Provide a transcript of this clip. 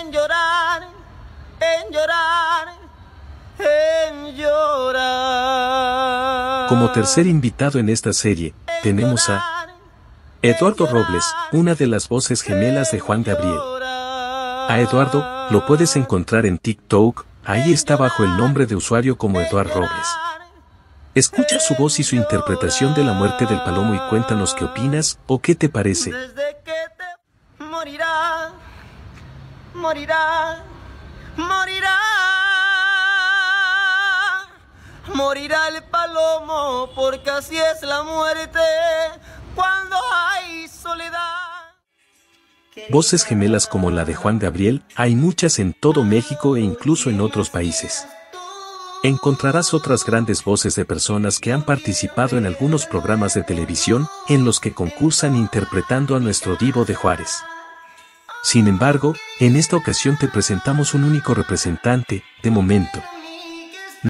en llorar, en llorar, en llorar. Como tercer invitado en esta serie, tenemos a Eduardo Robles, una de las voces gemelas de Juan Gabriel. A Eduardo, lo puedes encontrar en TikTok, ahí está bajo el nombre de usuario como Eduardo Robles. Escucha su voz y su interpretación de la muerte del palomo y cuéntanos qué opinas o qué te parece. Desde que te morirá, morirá, morirá. Morirá el palomo porque así es la muerte cuando hay soledad. Voces gemelas como la de Juan Gabriel, hay muchas en todo México e incluso en otros países. Encontrarás otras grandes voces de personas que han participado en algunos programas de televisión en los que concursan interpretando a nuestro Divo de Juárez. Sin embargo, en esta ocasión te presentamos un único representante, de momento,